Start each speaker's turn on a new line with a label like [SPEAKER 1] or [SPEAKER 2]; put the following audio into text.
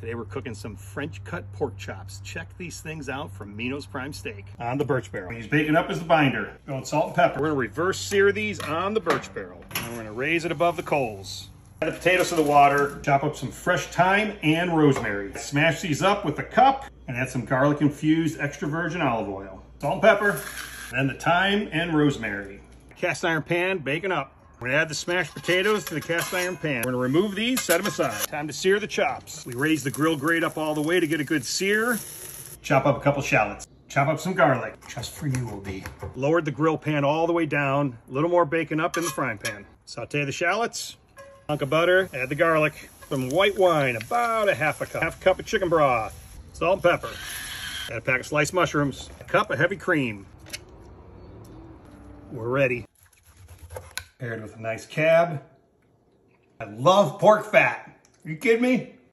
[SPEAKER 1] Today we're cooking some French cut pork chops. Check these things out from Minos Prime Steak on the Burch Barrel. He's bacon up as the binder. Going salt and pepper. We're gonna reverse sear these on the Burch Barrel. And we're gonna raise it above the coals. Add the potatoes to the water. Chop up some fresh thyme and rosemary. Smash these up with a cup and add some garlic infused extra virgin olive oil. Salt and pepper. Then the thyme and rosemary. Cast iron pan, bacon up. We're gonna add the smashed potatoes to the cast iron pan. We're gonna remove these, set them aside. Time to sear the chops. We raise the grill grate up all the way to get a good sear. Chop up a couple shallots. Chop up some garlic, just for you will be. Lowered the grill pan all the way down. A little more bacon up in the frying pan. Saute the shallots, hunk of butter, add the garlic, some white wine, about a half a cup. Half a cup of chicken broth, salt and pepper. Add a pack of sliced mushrooms, a cup of heavy cream. We're ready paired with a nice cab. I love pork fat. Are you kidding me?